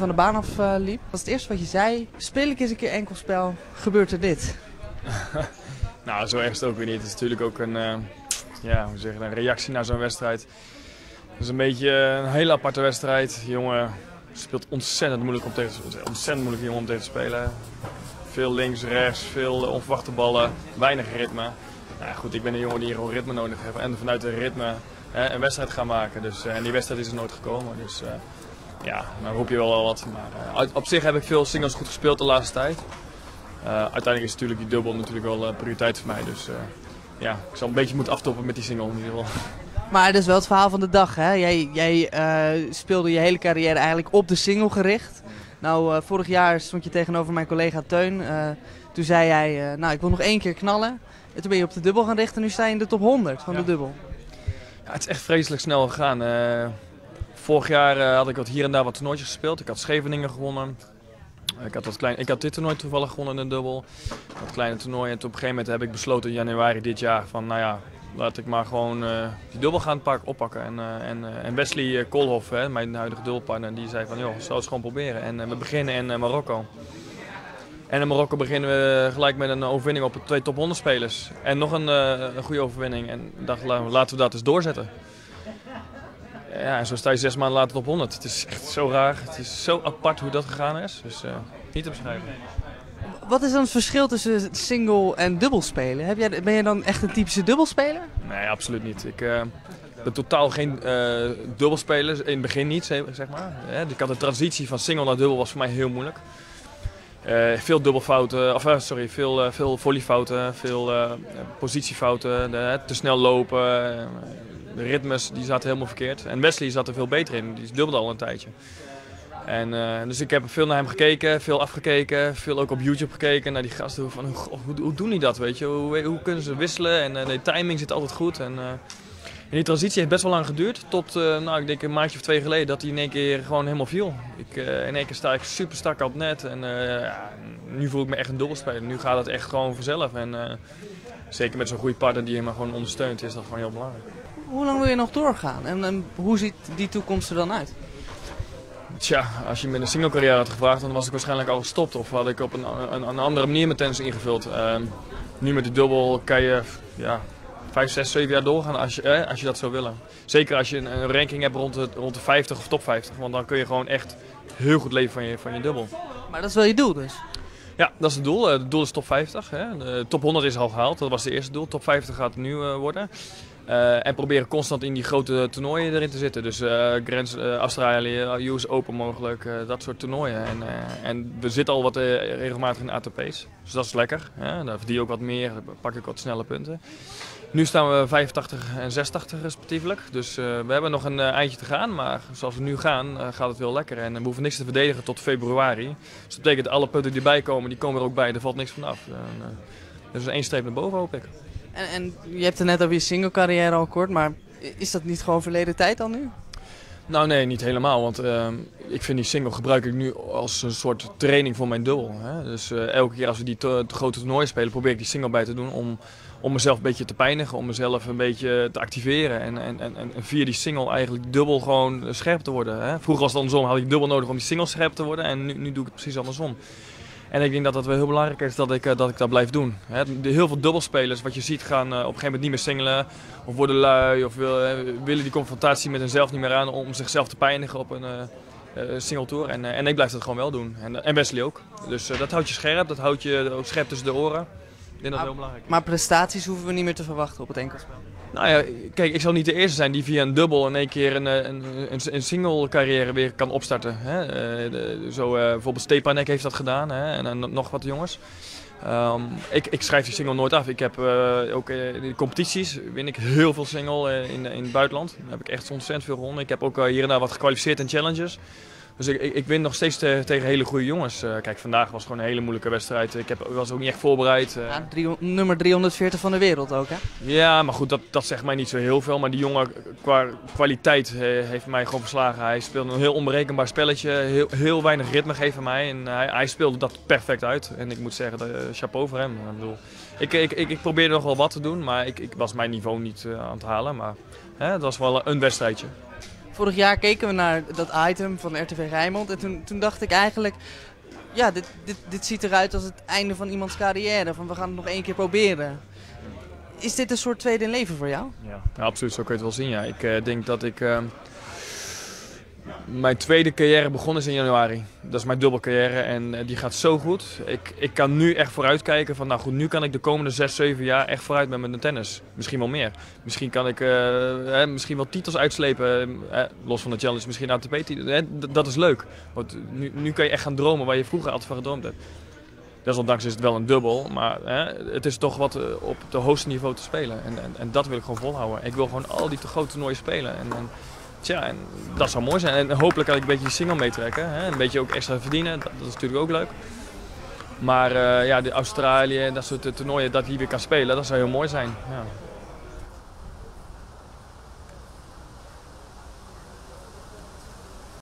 van de baan af uh, liep, was het eerste wat je zei: speel ik eens een keer enkelspel, gebeurt er dit? nou, zo erg ook weer niet. Het is natuurlijk ook een, uh, ja, hoe zeg je, een reactie naar zo'n wedstrijd. Het is een beetje een hele aparte wedstrijd. Jongen speelt ontzettend moeilijk om tegen, ontzettend moeilijk jongen om tegen te spelen. Veel links, rechts, veel onverwachte ballen, weinig ritme. Nou goed, ik ben een jongen die gewoon ritme nodig heeft. En vanuit de ritme hè, een wedstrijd gaan maken. Dus, en die wedstrijd is er nooit gekomen. Dus ja, dan roep je wel al wat. Maar op zich heb ik veel singles goed gespeeld de laatste tijd. uiteindelijk is natuurlijk die dubbel natuurlijk wel prioriteit voor mij. Dus ja, ik zal een beetje moeten aftoppen met die single in ieder geval. Maar dat is wel het verhaal van de dag. Hè? Jij, jij speelde je hele carrière eigenlijk op de single gericht. Nou, vorig jaar stond je tegenover mijn collega Teun. toen zei jij, nou ik wil nog één keer knallen. En toen ben je op de dubbel gaan richten en nu sta je in de top 100 van de dubbel. Ja, het is echt vreselijk snel gegaan. Vorig jaar uh, had ik wat hier en daar wat toernooitjes gespeeld. Ik had Scheveningen gewonnen. Ik had, wat klein, ik had dit toernooi toevallig gewonnen in de dubbel. Wat kleine toernooi. En op een gegeven moment heb ik besloten in januari dit jaar van nou ja, laat ik maar gewoon uh, die dubbel gaan pakken, oppakken. En, en, en Wesley Koolhof, hè, mijn huidige dubbelpartner, die zei van joh, zou het gewoon proberen. En we beginnen in Marokko. En in Marokko beginnen we gelijk met een overwinning op twee top 100 spelers. En nog een, een goede overwinning. En dacht, laten we dat eens doorzetten. Ja, en zo sta je zes maanden later op 100. Het is echt zo raar. Het is zo apart hoe dat gegaan is. Dus uh, niet te beschrijven. Wat is dan het verschil tussen single en dubbel spelen? Heb jij, ben je dan echt een typische dubbelspeler? Nee, absoluut niet. Ik uh, ben totaal geen uh, dubbelspeler. In het begin niet, zeg maar. Ik had de transitie van single naar dubbel was voor mij heel moeilijk. Uh, veel dubbelfouten, of sorry, veel, veel volleyfouten, veel positiefouten, de, te snel lopen. De ritmes die zaten helemaal verkeerd. En Wesley zat er veel beter in, die dubbelde al een tijdje. En, dus ik heb veel naar hem gekeken, veel afgekeken, veel ook op YouTube gekeken naar die gasten. Van, hoe, hoe, doen die dat, weet je? Hoe, hoe kunnen ze wisselen? En de timing zit altijd goed. En, en die transitie heeft best wel lang geduurd. Tot, uh, nou, ik denk een maandje of twee geleden, dat hij in één keer gewoon helemaal viel. Ik, uh, in één keer sta ik super strak op net. En uh, ja, nu voel ik me echt een dubbelspeler. Nu gaat het echt gewoon vanzelf. En zeker met zo'n goede partner die je me gewoon ondersteunt, is dat gewoon heel belangrijk. Hoe lang wil je nog doorgaan? En, en hoe ziet die toekomst er dan uit? Tja, als je me een single carrière had gevraagd, dan was ik waarschijnlijk al gestopt. Of had ik op een, een, een andere manier mijn tennis ingevuld. Ehm, nu met de dubbel kan je ja, 5, 6, 7 jaar doorgaan als je, eh, als je dat zou willen. Zeker als je een, een, ranking hebt rond de, rond de 50 of top 50. Want dan kun je gewoon echt heel goed leven van je, van je dubbel. Maar dat is wel je doel dus? Ja, dat is het doel. Het doel is top 50. Hè. De top 100 is al gehaald. Dat was het eerste doel. Top 50 gaat het nu uh, worden. Uh, en proberen constant in die grote toernooien erin te zitten. Dus uh, Grand uh, Australië, US Open mogelijk, dat soort toernooien. En, en we zitten al wat regelmatig in ATP's. Dus dat is lekker. Hè. Daar verdien je ook wat meer, pak ik wat snelle punten. Nu staan we 85 en 86 respectievelijk. Dus we hebben nog een eindje te gaan. Maar zoals we nu gaan, gaat het wel lekker. En we hoeven niks te verdedigen tot februari. Dus dat betekent alle punten die erbij komen, die komen er ook bij. Er valt niks vanaf. En, dus één streep naar boven hoop ik. En, en je hebt het net over je single carrière al kort. Maar is dat niet gewoon verleden tijd dan nu? Nou nee, niet helemaal. Want ik vind die single gebruik ik nu als een soort training voor mijn dubbel. Hè? Dus elke keer als we die te, te grote toernooien spelen, probeer ik die single bij te doen om om mezelf een beetje te pijnigen, om mezelf een beetje te activeren. En, en, en, en via die single eigenlijk dubbel gewoon scherp te worden. Hè? Vroeger was het andersom, had ik dubbel nodig om die single scherp te worden. En nu, nu doe ik het precies andersom. En ik denk dat het wel heel belangrijk is dat ik, dat, ik dat blijf doen. Heel veel dubbelspelers, wat je ziet, gaan op een gegeven moment niet meer singelen. Of worden lui, of willen die confrontatie met hunzelf niet meer aan om zichzelf te pijnigen op een single tour. En, en ik blijf dat gewoon wel doen. En, en Wesley ook. Dus dat houdt je scherp, dat houdt je ook scherp tussen de oren. Ik denk dat heel belangrijk Maar prestaties hoeven we niet meer te verwachten op het enkelspel. Nou ja, kijk, ik zal niet de eerste zijn die via een dubbel in één keer een, een, een, een single carrière weer kan opstarten. Hè? De, zo, uh, bijvoorbeeld Stepanek heeft dat gedaan hè? en uh, nog wat jongens. Um, ik, ik, schrijf die single nooit af. Ik heb ook in de competities win ik heel veel single in, in het buitenland. Daar heb ik echt ontzettend veel gewonnen. Ik heb ook hier en daar wat gekwalificeerd in challenges. Dus ik, ik, ik win nog steeds te, tegen hele goede jongens. Uh, kijk, vandaag was gewoon een hele moeilijke wedstrijd. Ik heb, was ook niet echt voorbereid. Uh. Ja, drie, nummer 340 van de wereld ook, hè? Ja, maar goed, dat, dat zegt mij niet zo heel veel. Maar die jongen qua kwaliteit uh, heeft mij gewoon verslagen. Hij speelde een heel onberekenbaar spelletje. Heel, heel weinig ritme geven mij. En hij, hij speelde dat perfect uit. En ik moet zeggen, chapeau voor hem. Ik, bedoel, ik, ik, ik, ik, probeerde nog wel wat te doen, maar ik, ik was mijn niveau niet aan het halen. Maar hè, het was wel een wedstrijdje. Vorig jaar keken we naar dat item van RTV Rijnmond. En toen, toen dacht ik eigenlijk, ja, dit, dit, dit ziet eruit als het einde van iemands carrière. Van we gaan het nog één keer proberen. Is dit een soort tweede leven voor jou? Ja, absoluut. Zo kun je het wel zien. Ja. Ik uh, denk dat ik... Uh, mijn tweede carrière begonnen is in januari. Dat is mijn dubbelcarrière en uh, die gaat zo goed. Ik, ik kan nu echt vooruitkijken van, nou goed, nu kan ik de komende 6, 7 jaar echt vooruit met mijn tennis. Misschien wel meer. Misschien kan ik uh, misschien wel titels uitslepen, los van de challenge, misschien ATP-titel. Dat is leuk. Want nu, nu kan je echt gaan dromen waar je vroeger altijd van gedroomd hebt. Desondanks is het wel een dubbel, maar hè, het is toch wat op het hoogste niveau te spelen. En, en, en, dat wil ik gewoon volhouden. Ik wil gewoon al die te grote toernooien spelen. En, en, tja, en dat zou mooi zijn. En hopelijk kan ik een beetje die single meetrekken. Een beetje ook extra verdienen, dat, is natuurlijk ook leuk. Maar uh, ja, de Australië en dat soort toernooien, dat die weer kan spelen, dat zou heel mooi zijn. Ja.